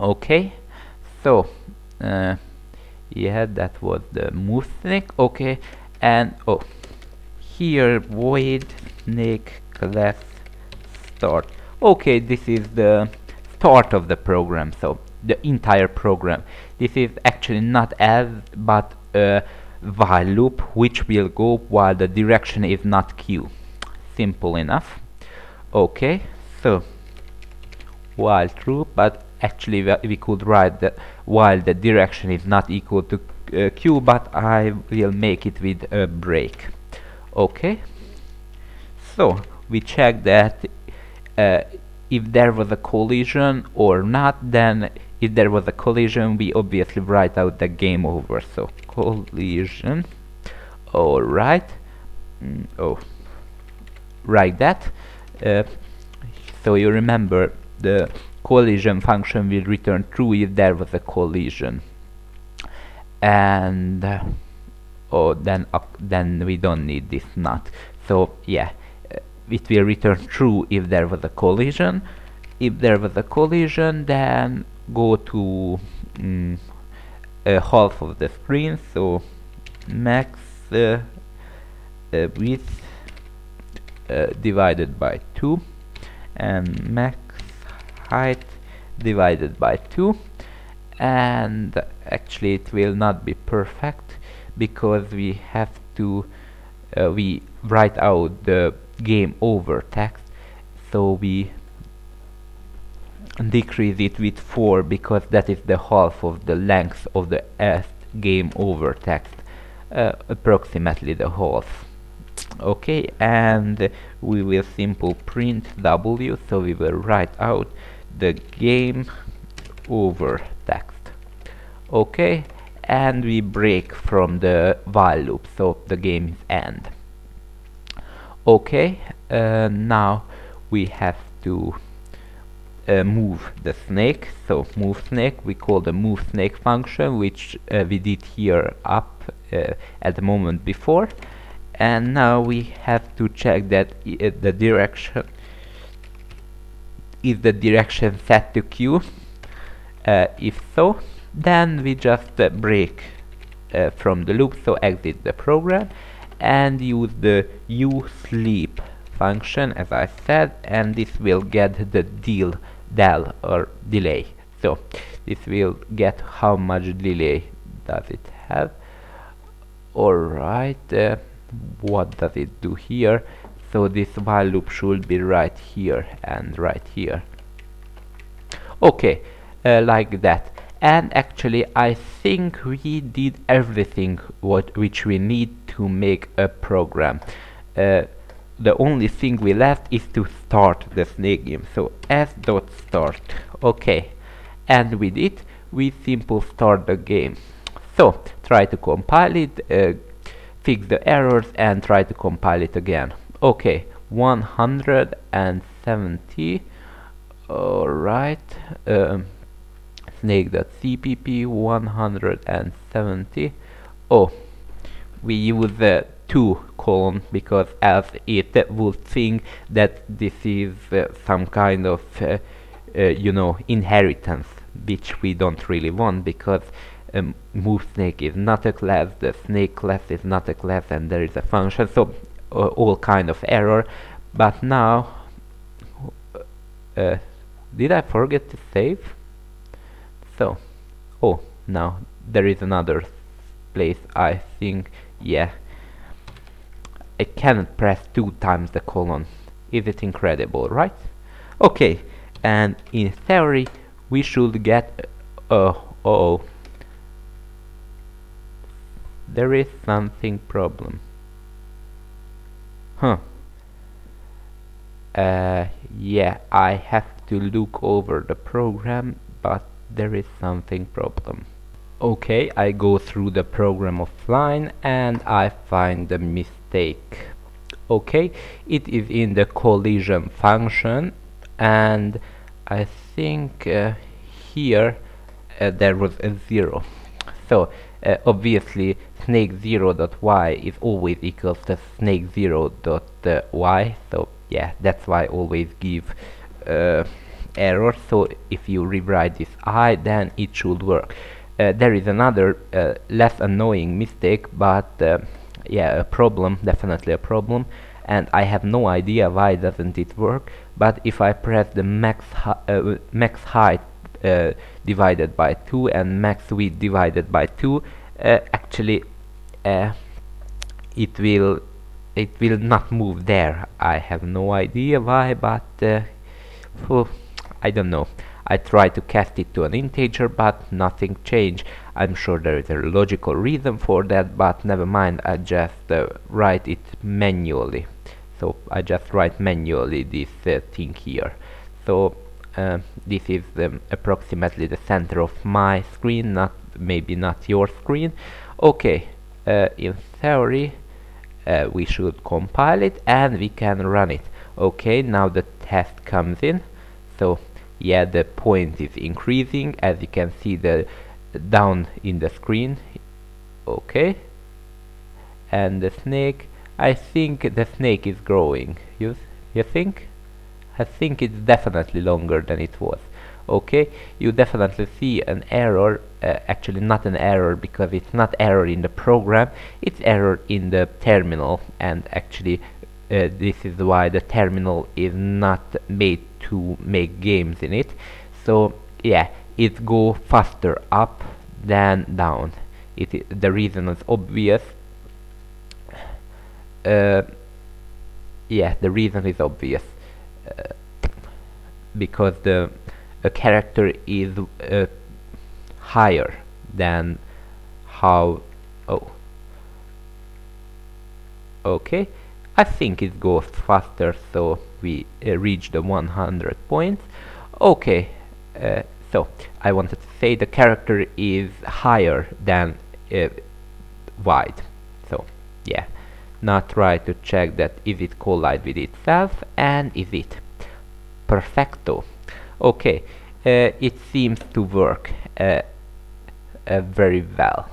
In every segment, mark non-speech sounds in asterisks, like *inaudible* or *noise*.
okay. So uh, yeah that was the move snake okay. And oh here void snake class start. Okay this is the start of the program. So the entire program. This is actually not as but a while loop which will go while the direction is not q. Simple enough. Okay. So while true but actually we could write that while the direction is not equal to uh, q but I will make it with a break. Okay? So we check that uh, if there was a collision or not then if there was a collision we obviously write out the game over. So collision. Alright. Mm, oh. Like that. Uh, so you remember the collision function will return true if there was a collision. And uh, oh then uh, then we don't need this not so yeah uh, it will return true if there was a collision. If there was a collision then go to mm, half of the screen. So max uh, uh, width uh, divided by 2 and max height divided by 2 and actually it will not be perfect because we have to uh, we write out the game over text. So we decrease it with 4 because that is the half of the length of the S game over text uh, approximately the half. Okay and we will simple print W so we will write out the game over text. Okay and we break from the while loop so the game is end. Okay uh, now we have to uh, move the snake. So move snake we call the move snake function which uh, we did here up uh, at the moment before. And now we have to check that uh, the direction is the direction set to q. Uh, if so then we just uh, break uh, from the loop so exit the program and use the usleep function as I said and this will get the deal del or delay. So this will get how much delay does it have? Alright uh, what does it do here so this while loop should be right here and right here. Okay uh, like that. And actually I think we did everything what which we need to make a program. Uh, the only thing we left is to start the snake game. So s.start okay. And with it we simple start the game. So try to compile it uh, fix the errors and try to compile it again okay 170 alright um, snake.cpp 170 oh we use the two colon because as it would think that this is uh, some kind of uh, uh, you know inheritance which we don't really want because um, move snake is not a class the snake class is not a class and there is a function. So uh, all kind of error. But now uh, did I forget to save? So oh now there is another place I think yeah. I cannot press two times the colon. Is it incredible right? Okay and in theory we should get uh, oh there is something problem huh. Uh, yeah I have to look over the program but there is something problem. Okay I go through the program offline and I find the mistake. Okay it is in the collision function and I think uh, here uh, there was a zero. So uh, obviously snake 0 dot y is always equals to snake 0 dot uh, y. So yeah that's why I always give uh, error. So if you rewrite this i then it should work. Uh, there is another uh, less annoying mistake but uh, yeah a problem definitely a problem. And I have no idea why doesn't it work but if I press the max, uh, max height uh, divided by 2 and max width divided by 2 uh, actually uh, it will it will not move there. I have no idea why but oh, I don't know. I tried to cast it to an integer but nothing changed. I'm sure there is a logical reason for that but never mind. I just uh, write it manually. So I just write manually this uh, thing here. So uh, this is um, approximately the center of my screen not maybe not your screen. Okay uh, in theory uh, we should compile it and we can run it. Okay now the test comes in. So yeah the point is increasing. As you can see the down in the screen. Okay. And the snake I think the snake is growing. You you think? I think it's definitely longer than it was. Okay you definitely see an error uh, actually not an error because it's not error in the program it's error in the terminal. And actually uh, this is why the terminal is not made to make games in it. So yeah it go faster up than down. It the reason is obvious. Uh, yeah the reason is obvious. Uh, because the a character is uh, higher than how oh. Okay I think it goes faster so we uh, reach the 100 points okay uh, so I wanted to say the character is higher than uh, wide. So yeah now try to check that is it collide with itself and is it perfecto. Okay uh, it seems to work uh, uh, very well.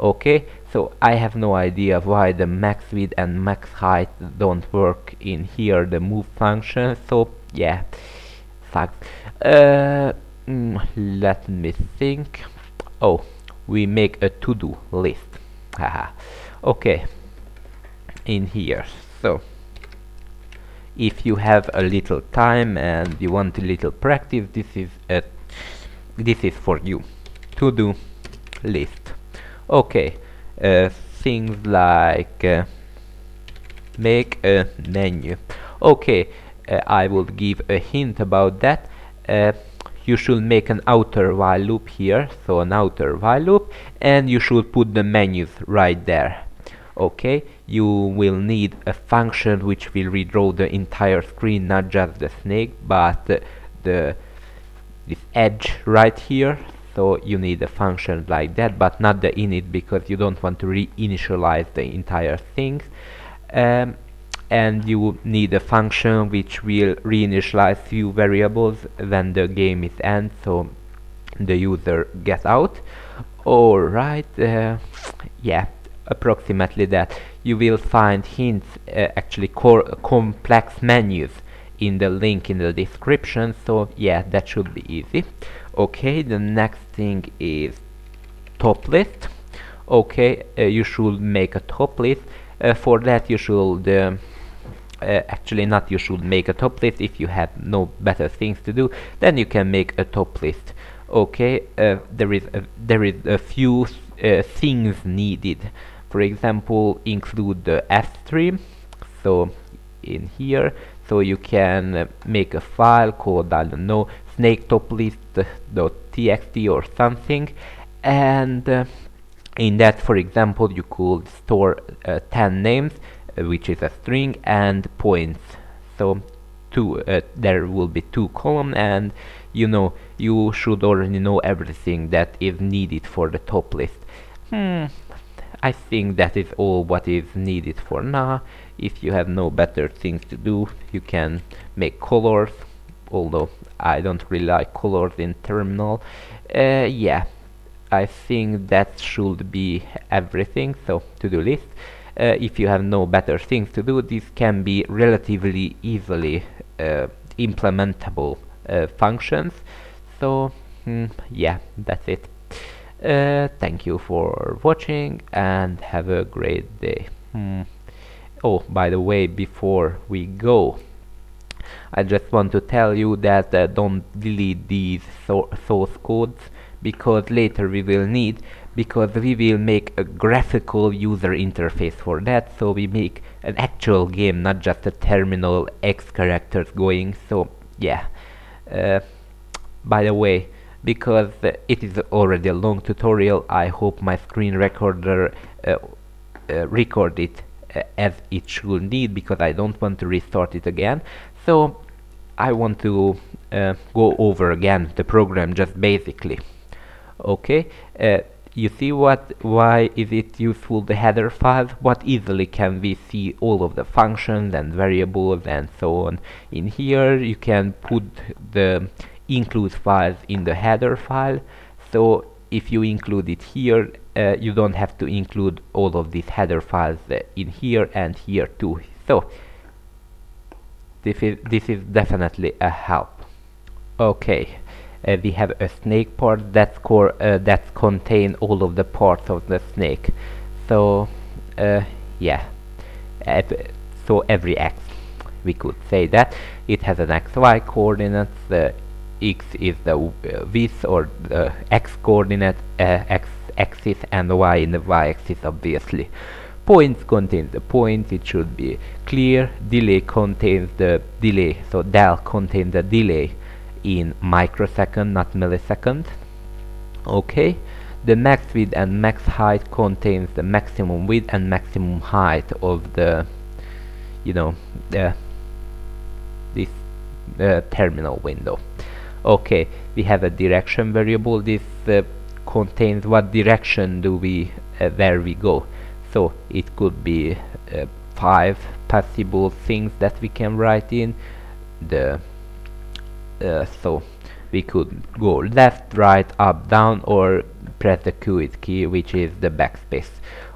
Okay? So I have no idea why the max width and max height don't work in here the move function. So yeah. Sucks uh, mm, let me think. Oh we make a to-do list. *laughs* Haha. Okay. In here. So if you have a little time and you want a little practice this is a this is for you. To do list okay uh, things like uh, make a menu. Okay uh, I will give a hint about that. Uh, you should make an outer while loop here so an outer while loop and you should put the menus right there. Okay you will need a function which will redraw the entire screen not just the snake but uh, the this edge right here so you need a function like that but not the init because you don't want to reinitialize the entire thing. Um, and you need a function which will reinitialize few variables when the game is end so the user gets out. Alright uh, yeah approximately that. You will find hints uh, actually complex menus in the link in the description so yeah that should be easy. Okay the next thing is top list. Okay uh, you should make a top list. Uh, for that you should uh, uh, actually not you should make a top list. If you have no better things to do then you can make a top list. Okay uh, there is a, there is a few things needed. For example include the f stream so in here so you can uh, make a file called I don't know snake top list.txt or something. And uh, in that for example you could store uh, 10 names which is a string and points. So two uh, there will be two columns and you know you should already know everything that is needed for the top list. Hmm I think that is all what is needed for now. If you have no better things to do, you can make colors, although I don't really like colors in terminal. Uh, yeah, I think that should be everything, so to-do list. Uh, if you have no better things to do, this can be relatively easily uh, implementable uh, functions so mm, yeah that's it uh, thank you for watching and have a great day mm. Oh by the way before we go I just want to tell you that uh, don't delete these so source codes because later we will need because we will make a graphical user interface for that. So we make an actual game not just a terminal X characters going. So yeah. Uh, by the way because uh, it is already a long tutorial I hope my screen recorder uh, uh record it as it should need because I don't want to restart it again. So I want to uh, go over again the program just basically. Okay? You see what why is it useful the header file what easily can we see all of the functions and variables and so on in here? You can put the include files in the header file. So if you include it here uh, you don't have to include all of these header files uh, in here and here too. So this is this is definitely a help. Okay uh, we have a snake part that's core uh, that contain all of the parts of the snake. So uh, yeah so every x we could say that. It has an xy coordinates the x is the uh, width or the x coordinate x axis and y in the y axis obviously. Points contains the points it should be clear. Delay contains the delay. So del contains the delay in microsecond not millisecond. Okay. The max width and max height contains the maximum width and maximum height of the you know the this uh, terminal window. Okay. We have a direction variable. This uh, contains what direction do we uh, where we go? So it could be uh, five possible things that we can write in. The uh, so we could go left right up down or press the quit key which is the backspace.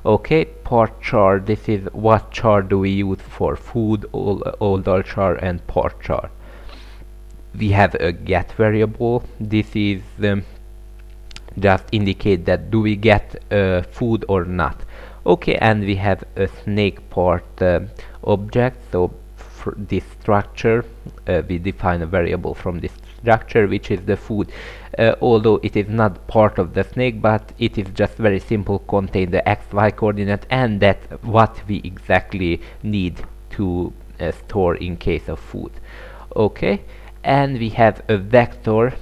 Okay part char this is what char do we use for food all all char and part char. We have a get variable. This is um, just indicate that do we get uh, food or not. Okay and we have a snake part uh, object. So this structure uh, we define a variable from this structure which is the food. Uh, although it is not part of the snake but it is just very simple contain the xy coordinate and that what we exactly need to uh, store in case of food. Okay and we have a vector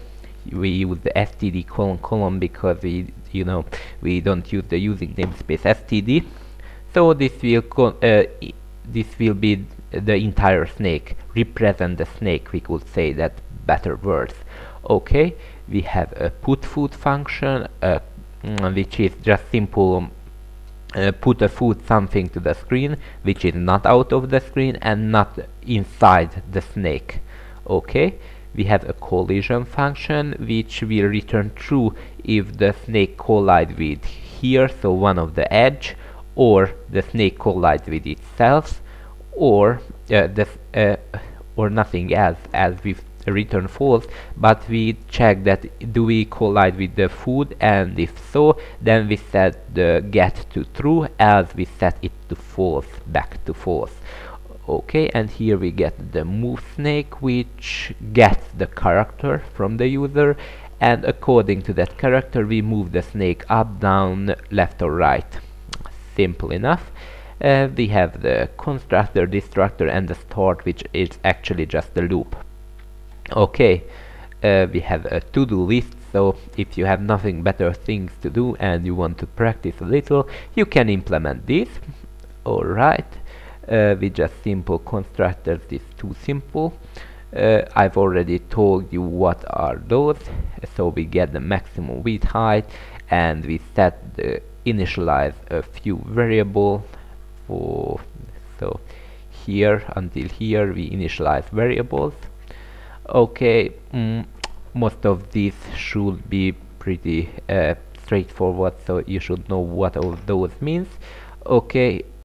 we use the std colon colon because we you know we don't use the using namespace std so this will uh, this will be the entire snake represent the snake we could say that better words. Okay we have a put food function uh, mm, which is just simple uh, put a food something to the screen which is not out of the screen and not inside the snake. Okay we have a collision function which will return true if the snake collide with here so one of the edge or the snake collides with itself or uh, the uh, or nothing else as we return false but we check that do we collide with the food and if so then we set the get to true as we set it to false back to false okay and here we get the move snake which gets the character from the user and according to that character we move the snake up down left or right. Simple enough. Uh, we have the constructor destructor and the start which is actually just the loop. Okay uh, we have a to-do list so if you have nothing better things to do and you want to practice a little you can implement this. Alright uh, with just simple constructors is too simple. Uh, I've already told you what are those. So we get the maximum width height and we set the initialize a few variable for so here until here we initialize variables. Okay mm, most of these should be pretty uh, straightforward so you should know what all those means. Okay